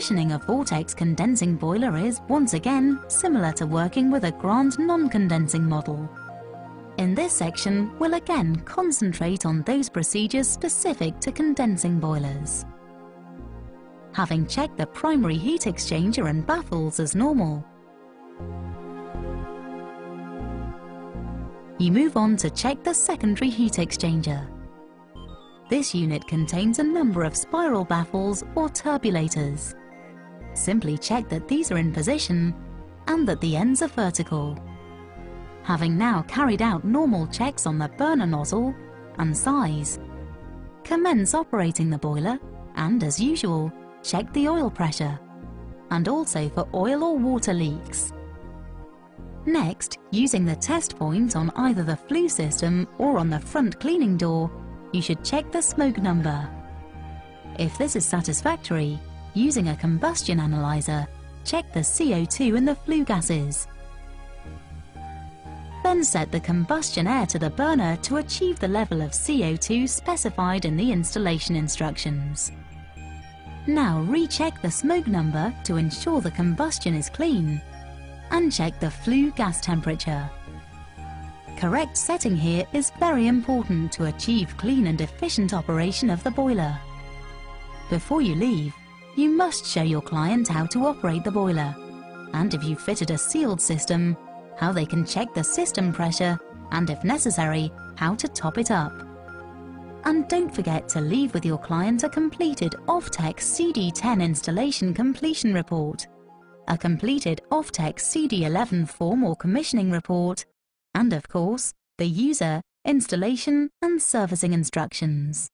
commissioning a Vortex condensing boiler is, once again, similar to working with a Grant non-condensing model. In this section, we'll again concentrate on those procedures specific to condensing boilers. Having checked the primary heat exchanger and baffles as normal, you move on to check the secondary heat exchanger. This unit contains a number of spiral baffles or turbulators. Simply check that these are in position and that the ends are vertical. Having now carried out normal checks on the burner nozzle and size, commence operating the boiler and, as usual, check the oil pressure and also for oil or water leaks. Next, using the test point on either the flue system or on the front cleaning door, you should check the smoke number. If this is satisfactory, using a combustion analyzer, check the CO2 in the flue gases. Then set the combustion air to the burner to achieve the level of CO2 specified in the installation instructions. Now recheck the smoke number to ensure the combustion is clean and check the flue gas temperature. Correct setting here is very important to achieve clean and efficient operation of the boiler. Before you leave, you must show your client how to operate the boiler, and if you fitted a sealed system, how they can check the system pressure, and if necessary, how to top it up. And don't forget to leave with your client a completed OFTEC CD10 installation completion report, a completed OFTEC CD11 form or commissioning report, and of course, the user, installation and servicing instructions.